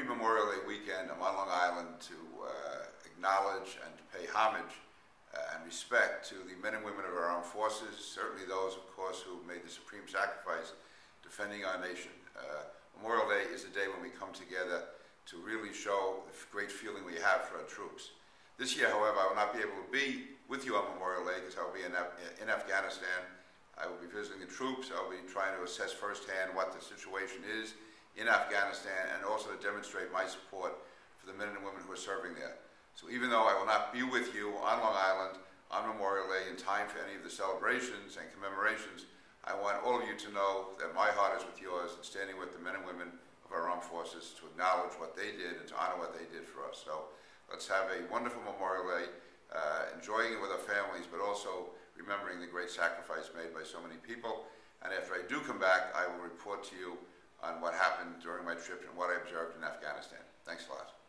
every Memorial Day weekend, I'm on Long Island to uh, acknowledge and to pay homage uh, and respect to the men and women of our armed forces, certainly those, of course, who made the supreme sacrifice defending our nation. Uh, Memorial Day is a day when we come together to really show the great feeling we have for our troops. This year, however, I will not be able to be with you on Memorial Day because I will be in, in Afghanistan. I will be visiting the troops. I will be trying to assess firsthand what the situation is in Afghanistan and also to demonstrate my support for the men and women who are serving there. So even though I will not be with you on Long Island on Memorial Day in time for any of the celebrations and commemorations, I want all of you to know that my heart is with yours and standing with the men and women of our armed forces to acknowledge what they did and to honor what they did for us. So let's have a wonderful Memorial Day, uh, enjoying it with our families, but also remembering the great sacrifice made by so many people. And after I do come back, I will report to you on what happened during my trip and what I observed in Afghanistan. Thanks a lot.